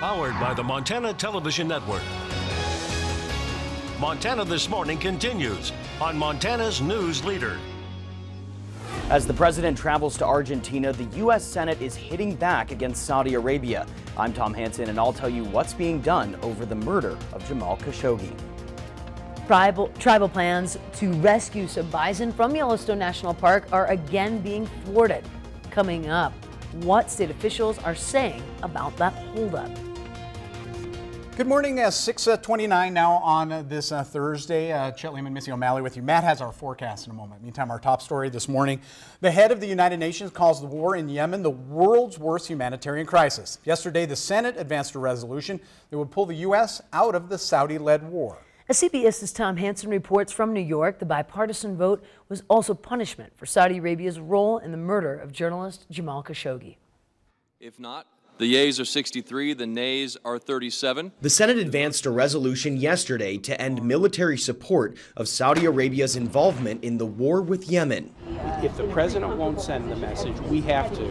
Powered by the Montana Television Network. Montana This Morning continues on Montana's News Leader. As the president travels to Argentina, the U.S. Senate is hitting back against Saudi Arabia. I'm Tom Hanson, and I'll tell you what's being done over the murder of Jamal Khashoggi. Tribal, tribal plans to rescue some bison from Yellowstone National Park are again being thwarted. Coming up, what state officials are saying about that holdup. Good morning, uh, 629 now on uh, this uh, Thursday. Uh, Chet Lehman, Missy O'Malley with you. Matt has our forecast in a moment. Meantime, our top story this morning. The head of the United Nations calls the war in Yemen the world's worst humanitarian crisis. Yesterday, the Senate advanced a resolution that would pull the U.S. out of the Saudi-led war. As CBS's Tom Hanson reports from New York, the bipartisan vote was also punishment for Saudi Arabia's role in the murder of journalist Jamal Khashoggi. If not, the yeas are 63, the nays are 37. The Senate advanced a resolution yesterday to end military support of Saudi Arabia's involvement in the war with Yemen. If the president won't send the message, we have to,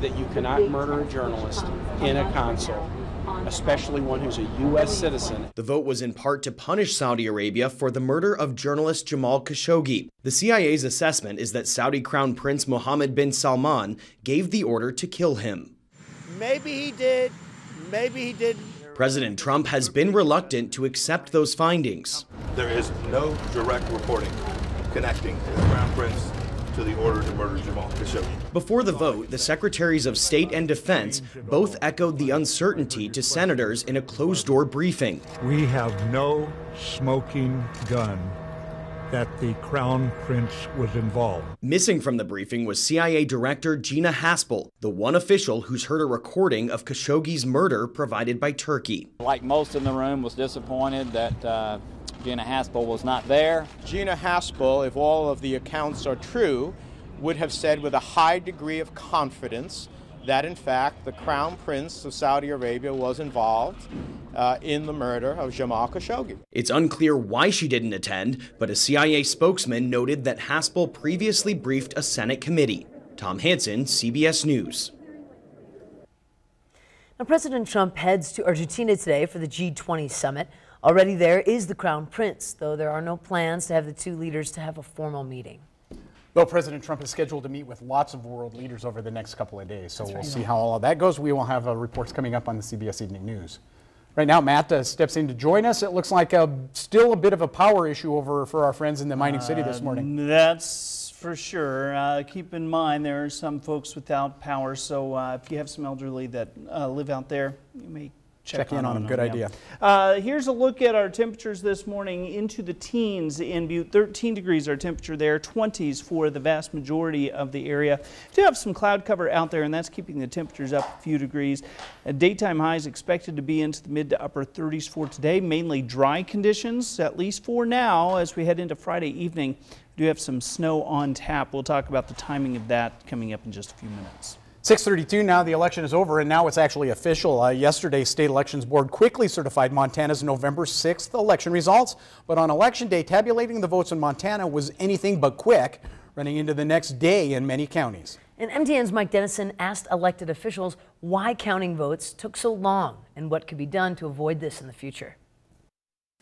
that you cannot murder a journalist in a consul especially one who's a U.S. citizen. The vote was in part to punish Saudi Arabia for the murder of journalist Jamal Khashoggi. The CIA's assessment is that Saudi Crown Prince Mohammed bin Salman gave the order to kill him. Maybe he did, maybe he didn't. President Trump has been reluctant to accept those findings. There is no direct reporting connecting the Crown Prince to the order to murder Jamal Khashoggi. Before the vote, the Secretaries of State and Defense both echoed the uncertainty to senators in a closed-door briefing. We have no smoking gun that the Crown Prince was involved. Missing from the briefing was CIA Director Gina Haspel, the one official who's heard a recording of Khashoggi's murder provided by Turkey. Like most in the room, was disappointed that uh, Gina Haspel was not there. Gina Haspel, if all of the accounts are true, would have said with a high degree of confidence that in fact the Crown Prince of Saudi Arabia was involved uh, in the murder of Jamal Khashoggi. It's unclear why she didn't attend, but a CIA spokesman noted that Haspel previously briefed a Senate committee. Tom Hanson, CBS News. Now, President Trump heads to Argentina today for the G20 summit. Already there is the Crown Prince, though there are no plans to have the two leaders to have a formal meeting. Well, President Trump is scheduled to meet with lots of world leaders over the next couple of days, so That's we'll right. see how all of that goes. We will have uh, reports coming up on the CBS Evening News. Right now, Matt uh, steps in to join us. It looks like uh, still a bit of a power issue over for our friends in the mining city this morning. Uh, that's for sure. Uh, keep in mind there are some folks without power, so uh, if you have some elderly that uh, live out there, you may check, Check in on them. Good yeah. idea. Uh, here's a look at our temperatures this morning into the teens in Butte. 13 degrees our temperature there, 20s for the vast majority of the area. Do have some cloud cover out there, and that's keeping the temperatures up a few degrees. Uh, daytime highs expected to be into the mid to upper 30s for today. Mainly dry conditions, at least for now, as we head into Friday evening. We do have some snow on tap. We'll talk about the timing of that coming up in just a few minutes. 632 now, the election is over, and now it's actually official. Uh, yesterday, State Elections Board quickly certified Montana's November 6th election results, but on election day, tabulating the votes in Montana was anything but quick, running into the next day in many counties. And MTN's Mike Dennison asked elected officials why counting votes took so long and what could be done to avoid this in the future.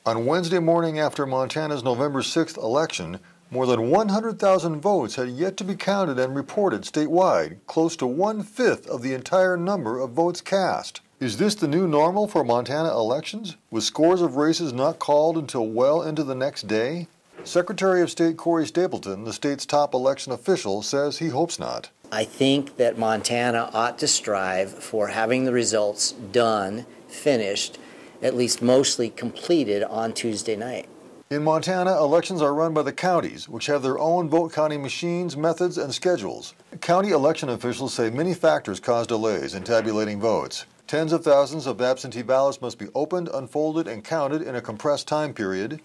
On Wednesday morning after Montana's November 6th election, more than 100,000 votes had yet to be counted and reported statewide, close to one fifth of the entire number of votes cast. Is this the new normal for Montana elections, with scores of races not called until well into the next day? Secretary of State Corey Stapleton, the state's top election official, says he hopes not. I think that Montana ought to strive for having the results done, finished, at least mostly completed on Tuesday night. In Montana, elections are run by the counties, which have their own vote counting machines, methods, and schedules. County election officials say many factors cause delays in tabulating votes. Tens of thousands of absentee ballots must be opened, unfolded, and counted in a compressed time period.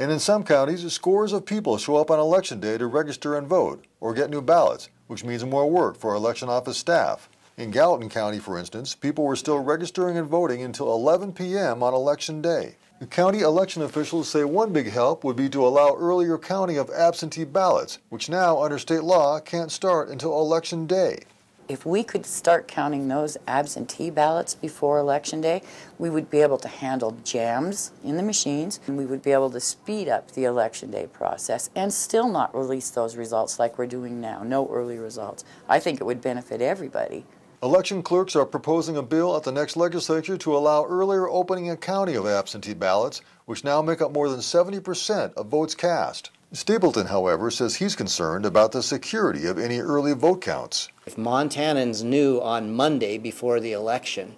And in some counties, scores of people show up on election day to register and vote, or get new ballots, which means more work for election office staff. In Gallatin County, for instance, people were still registering and voting until 11 p.m. on election day. County election officials say one big help would be to allow earlier counting of absentee ballots, which now, under state law, can't start until election day. If we could start counting those absentee ballots before Election Day, we would be able to handle jams in the machines and we would be able to speed up the Election Day process and still not release those results like we're doing now. No early results. I think it would benefit everybody. Election clerks are proposing a bill at the next legislature to allow earlier opening and counting of absentee ballots, which now make up more than 70% of votes cast. Stapleton, however, says he's concerned about the security of any early vote counts. If Montanans knew on Monday before the election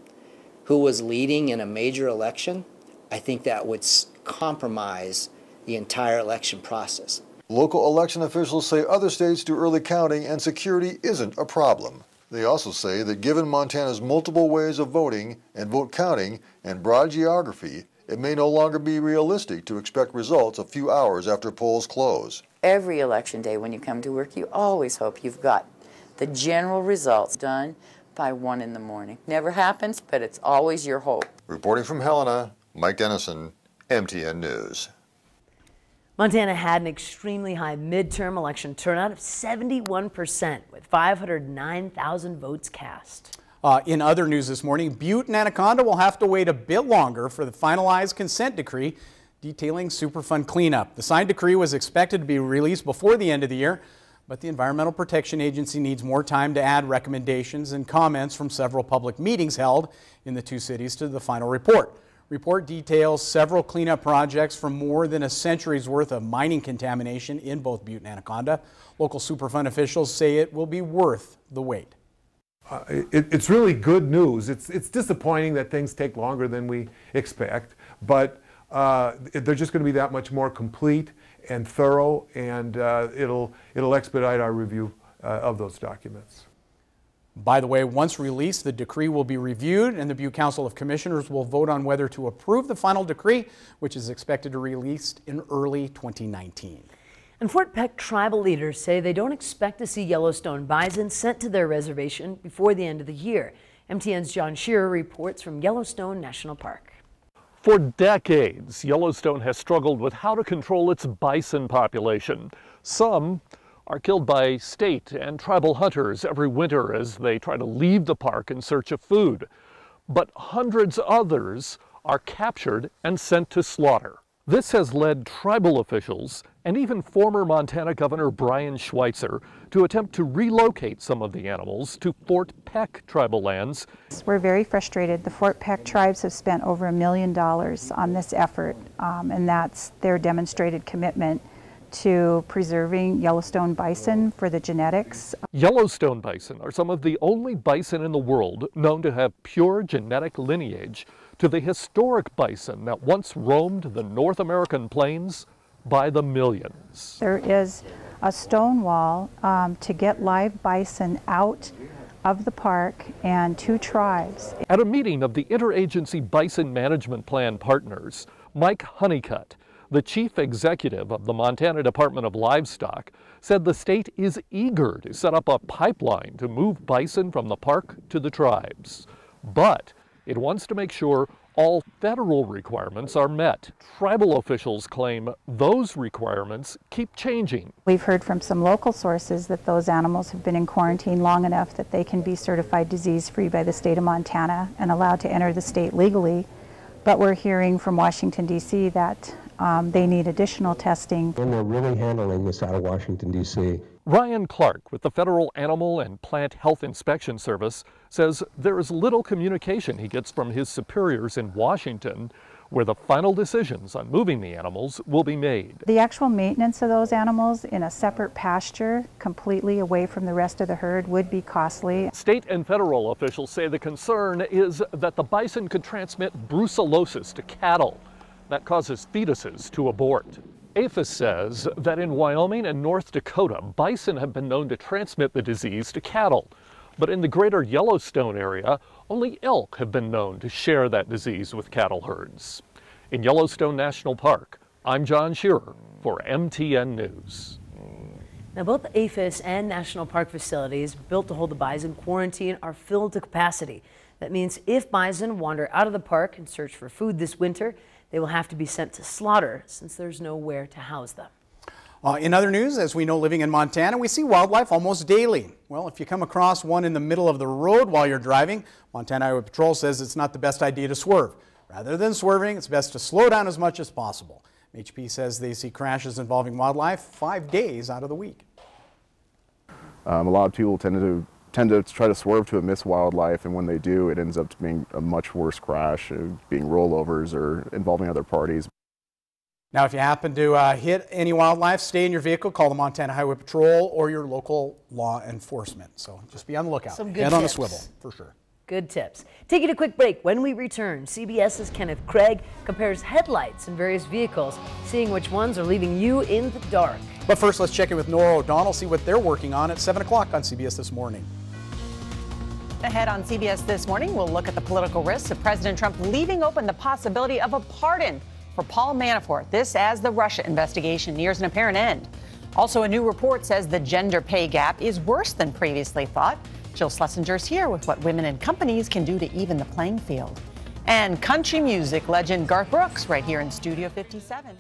who was leading in a major election, I think that would compromise the entire election process. Local election officials say other states do early counting and security isn't a problem. They also say that given Montana's multiple ways of voting and vote counting and broad geography, it may no longer be realistic to expect results a few hours after polls close. Every election day when you come to work, you always hope you've got the general results done by 1 in the morning. Never happens, but it's always your hope. Reporting from Helena, Mike Dennison, MTN News. Montana had an extremely high midterm election turnout of 71%, with 509,000 votes cast. Uh, in other news this morning, Butte and Anaconda will have to wait a bit longer for the finalized consent decree detailing Superfund cleanup. The signed decree was expected to be released before the end of the year, but the Environmental Protection Agency needs more time to add recommendations and comments from several public meetings held in the two cities to the final report. Report details several cleanup projects from more than a century's worth of mining contamination in both Butte and Anaconda. Local Superfund officials say it will be worth the wait. Uh, it, it's really good news. It's, it's disappointing that things take longer than we expect, but uh, they're just going to be that much more complete and thorough, and uh, it'll, it'll expedite our review uh, of those documents. By the way, once released, the decree will be reviewed and the Butte Council of Commissioners will vote on whether to approve the final decree, which is expected to be released in early 2019. And Fort Peck tribal leaders say they don't expect to see Yellowstone bison sent to their reservation before the end of the year. MTN's John Shearer reports from Yellowstone National Park. For decades, Yellowstone has struggled with how to control its bison population. Some are killed by state and tribal hunters every winter as they try to leave the park in search of food. But hundreds others are captured and sent to slaughter. This has led tribal officials and even former Montana Governor Brian Schweitzer to attempt to relocate some of the animals to Fort Peck tribal lands. We're very frustrated. The Fort Peck tribes have spent over a million dollars on this effort, um, and that's their demonstrated commitment to preserving Yellowstone bison for the genetics. Yellowstone bison are some of the only bison in the world known to have pure genetic lineage to the historic bison that once roamed the North American plains by the millions. There is a stone wall um, to get live bison out of the park and two tribes. At a meeting of the Interagency Bison Management Plan partners, Mike Honeycutt, the chief executive of the Montana Department of Livestock, said the state is eager to set up a pipeline to move bison from the park to the tribes. But it wants to make sure all federal requirements are met. Tribal officials claim those requirements keep changing. We've heard from some local sources that those animals have been in quarantine long enough that they can be certified disease-free by the state of Montana and allowed to enter the state legally. But we're hearing from Washington, D.C. that um, they need additional testing. And they're really handling this out of Washington, D.C. Ryan Clark with the Federal Animal and Plant Health Inspection Service says there is little communication he gets from his superiors in Washington where the final decisions on moving the animals will be made. The actual maintenance of those animals in a separate pasture, completely away from the rest of the herd, would be costly. State and federal officials say the concern is that the bison could transmit brucellosis to cattle. That causes fetuses to abort. APHIS says that in Wyoming and North Dakota, bison have been known to transmit the disease to cattle. But in the greater Yellowstone area, only elk have been known to share that disease with cattle herds. In Yellowstone National Park, I'm John Shearer for MTN News. Now, both the APHIS and National Park facilities built to hold the bison quarantine are filled to capacity. That means if bison wander out of the park and search for food this winter, they will have to be sent to slaughter since there's nowhere to house them. Uh, in other news, as we know, living in Montana, we see wildlife almost daily. Well, if you come across one in the middle of the road while you're driving, Montana Highway Patrol says it's not the best idea to swerve. Rather than swerving, it's best to slow down as much as possible. MHP says they see crashes involving wildlife five days out of the week. Um, a lot of people tend to tend to try to swerve to miss wildlife, and when they do, it ends up being a much worse crash, uh, being rollovers or involving other parties. Now, if you happen to uh, hit any wildlife, stay in your vehicle, call the Montana Highway Patrol or your local law enforcement. So just be on the lookout. Some good Head on a swivel, for sure. Good tips. Taking a quick break. When we return, CBS's Kenneth Craig compares headlights in various vehicles, seeing which ones are leaving you in the dark. But first, let's check in with Norah O'Donnell, see what they're working on at 7 o'clock on CBS This Morning. Ahead on CBS This Morning, we'll look at the political risks of President Trump leaving open the possibility of a pardon for Paul Manafort. This as the Russia investigation nears an apparent end. Also, a new report says the gender pay gap is worse than previously thought. Jill Schlesinger's here with what women and companies can do to even the playing field. And country music legend Garth Brooks right here in Studio 57.